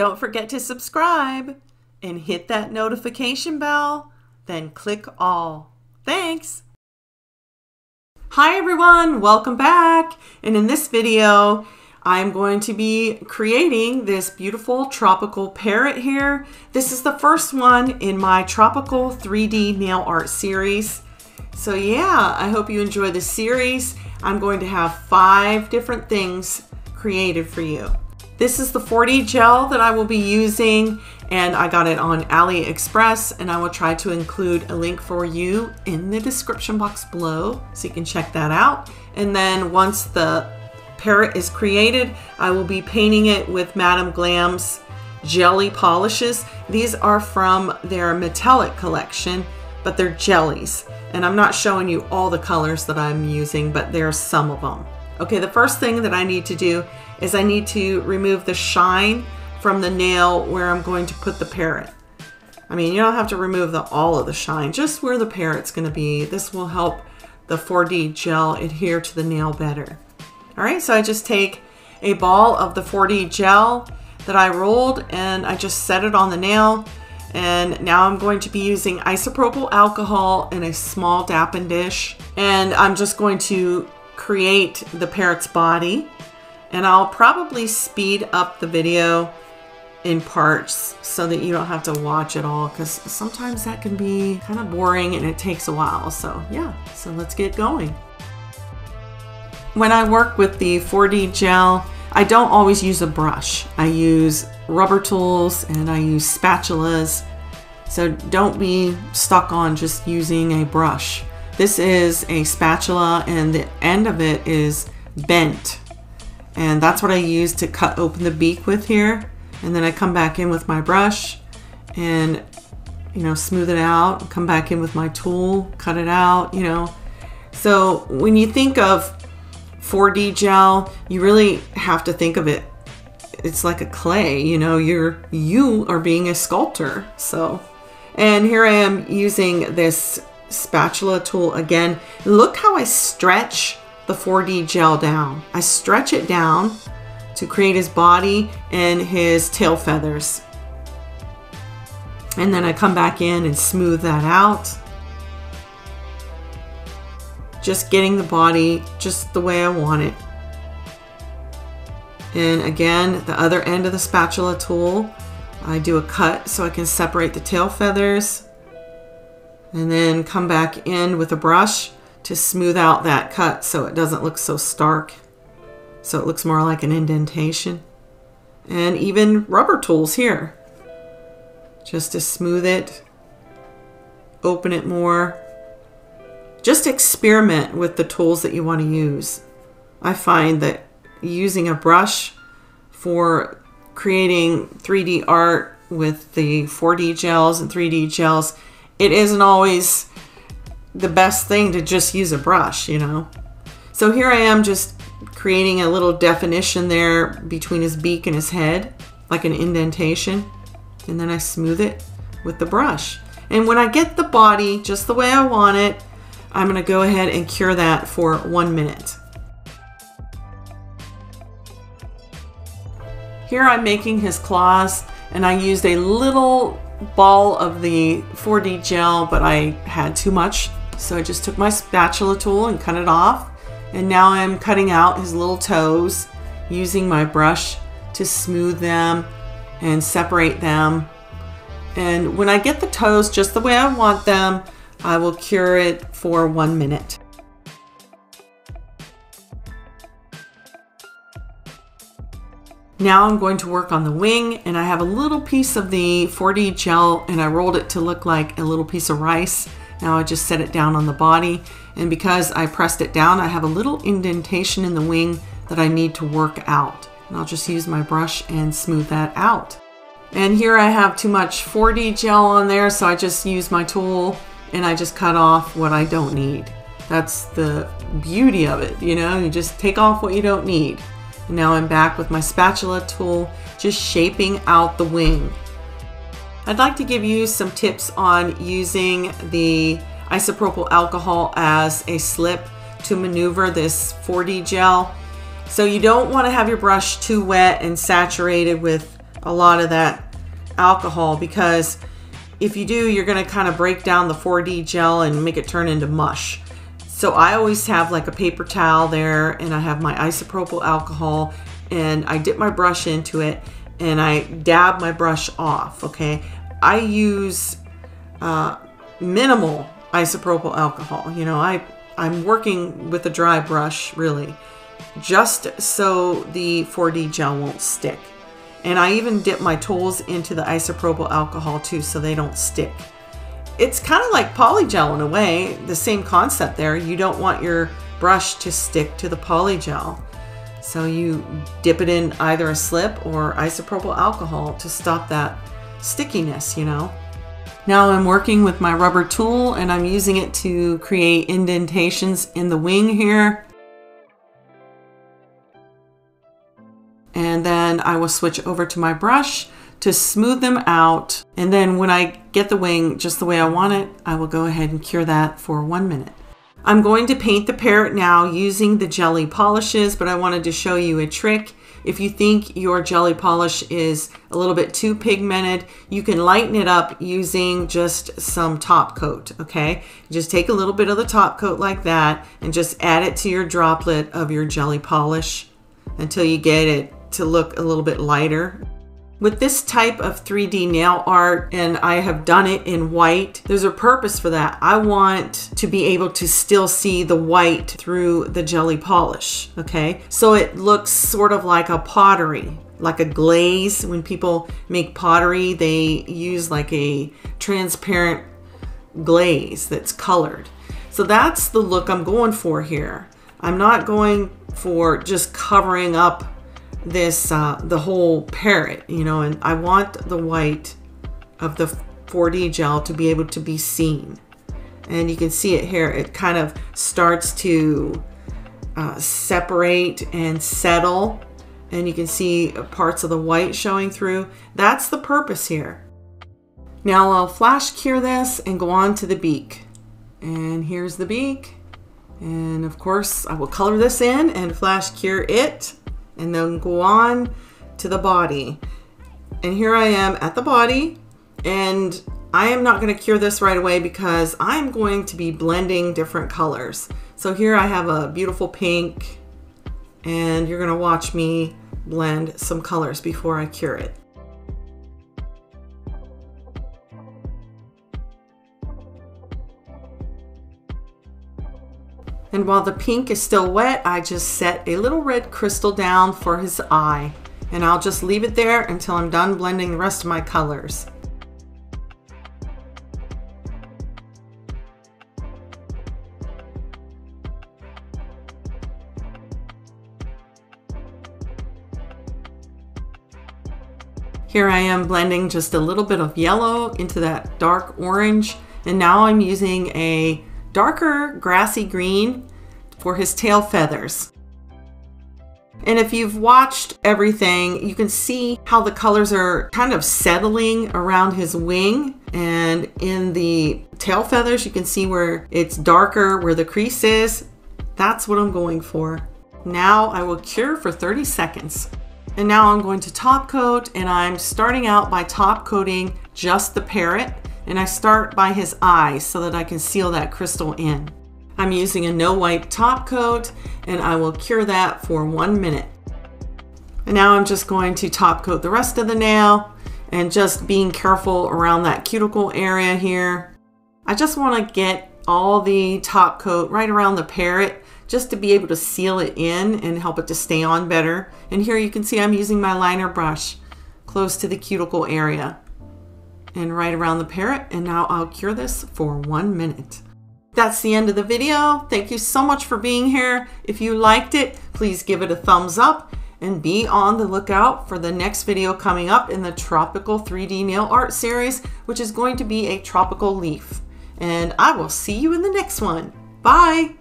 Don't forget to subscribe and hit that notification bell, then click all. Thanks! Hi everyone, welcome back. And in this video, I'm going to be creating this beautiful tropical parrot here. This is the first one in my tropical 3D nail art series. So yeah, I hope you enjoy the series. I'm going to have five different things created for you. This is the 4D gel that I will be using and I got it on AliExpress and I will try to include a link for you in the description box below so you can check that out. And then once the parrot is created, I will be painting it with Madame Glam's jelly polishes. These are from their metallic collection, but they're jellies. And I'm not showing you all the colors that I'm using, but there's some of them. Okay, the first thing that I need to do is I need to remove the shine from the nail where I'm going to put the parrot. I mean, you don't have to remove the, all of the shine, just where the parrot's gonna be. This will help the 4D gel adhere to the nail better. All right, so I just take a ball of the 4D gel that I rolled and I just set it on the nail. And now I'm going to be using isopropyl alcohol in a small dappen dish. And I'm just going to create the parrot's body and I'll probably speed up the video in parts so that you don't have to watch it all because sometimes that can be kind of boring and it takes a while. So yeah, so let's get going. When I work with the 4D gel, I don't always use a brush. I use rubber tools and I use spatulas. So don't be stuck on just using a brush. This is a spatula and the end of it is bent and that's what I use to cut open the beak with here. And then I come back in with my brush and, you know, smooth it out, come back in with my tool, cut it out, you know. So when you think of 4D gel, you really have to think of it. It's like a clay, you know, you're, you are being a sculptor. So, and here I am using this spatula tool again. Look how I stretch the 4D gel down. I stretch it down to create his body and his tail feathers. And then I come back in and smooth that out. Just getting the body just the way I want it. And again, the other end of the spatula tool, I do a cut so I can separate the tail feathers and then come back in with a brush to smooth out that cut so it doesn't look so stark. So it looks more like an indentation. And even rubber tools here. Just to smooth it, open it more. Just experiment with the tools that you want to use. I find that using a brush for creating 3D art with the 4D gels and 3D gels, it isn't always the best thing to just use a brush, you know. So here I am just creating a little definition there between his beak and his head, like an indentation. And then I smooth it with the brush. And when I get the body just the way I want it, I'm gonna go ahead and cure that for one minute. Here I'm making his claws and I used a little ball of the 4D gel, but I had too much so I just took my spatula tool and cut it off. And now I'm cutting out his little toes using my brush to smooth them and separate them. And when I get the toes just the way I want them, I will cure it for one minute. Now I'm going to work on the wing and I have a little piece of the 4D gel and I rolled it to look like a little piece of rice now I just set it down on the body and because I pressed it down, I have a little indentation in the wing that I need to work out. And I'll just use my brush and smooth that out. And here I have too much 4D gel on there, so I just use my tool and I just cut off what I don't need. That's the beauty of it, you know, you just take off what you don't need. And now I'm back with my spatula tool, just shaping out the wing. I'd like to give you some tips on using the isopropyl alcohol as a slip to maneuver this 4D gel. So you don't want to have your brush too wet and saturated with a lot of that alcohol because if you do, you're going to kind of break down the 4D gel and make it turn into mush. So I always have like a paper towel there and I have my isopropyl alcohol and I dip my brush into it and I dab my brush off, okay? I use uh, minimal isopropyl alcohol. You know, I, I'm working with a dry brush really just so the 4D gel won't stick. And I even dip my tools into the isopropyl alcohol too so they don't stick. It's kind of like polygel in a way, the same concept there. You don't want your brush to stick to the polygel. So you dip it in either a slip or isopropyl alcohol to stop that stickiness, you know. Now I'm working with my rubber tool and I'm using it to create indentations in the wing here. And then I will switch over to my brush to smooth them out. And then when I get the wing just the way I want it, I will go ahead and cure that for one minute. I'm going to paint the parrot now using the jelly polishes, but I wanted to show you a trick. If you think your jelly polish is a little bit too pigmented, you can lighten it up using just some top coat, okay? Just take a little bit of the top coat like that and just add it to your droplet of your jelly polish until you get it to look a little bit lighter. With this type of 3D nail art, and I have done it in white, there's a purpose for that. I want to be able to still see the white through the jelly polish, okay? So it looks sort of like a pottery, like a glaze. When people make pottery, they use like a transparent glaze that's colored. So that's the look I'm going for here. I'm not going for just covering up this uh, the whole parrot you know and I want the white of the 4D gel to be able to be seen. And you can see it here. It kind of starts to uh, separate and settle and you can see parts of the white showing through. That's the purpose here. Now I'll flash cure this and go on to the beak. And here's the beak. And of course I will color this in and flash cure it and then go on to the body. And here I am at the body and I am not going to cure this right away because I'm going to be blending different colors. So here I have a beautiful pink and you're going to watch me blend some colors before I cure it. And while the pink is still wet, I just set a little red crystal down for his eye. And I'll just leave it there until I'm done blending the rest of my colors. Here I am blending just a little bit of yellow into that dark orange. And now I'm using a darker grassy green for his tail feathers. And if you've watched everything, you can see how the colors are kind of settling around his wing. And in the tail feathers, you can see where it's darker, where the crease is. That's what I'm going for. Now I will cure for 30 seconds. And now I'm going to top coat and I'm starting out by top coating just the parrot and I start by his eyes so that I can seal that crystal in. I'm using a no wipe top coat and I will cure that for one minute. And now I'm just going to top coat the rest of the nail and just being careful around that cuticle area here. I just want to get all the top coat right around the parrot just to be able to seal it in and help it to stay on better. And here you can see I'm using my liner brush close to the cuticle area and right around the parrot. And now I'll cure this for one minute. That's the end of the video. Thank you so much for being here. If you liked it, please give it a thumbs up and be on the lookout for the next video coming up in the Tropical 3D Nail Art series, which is going to be a tropical leaf. And I will see you in the next one. Bye!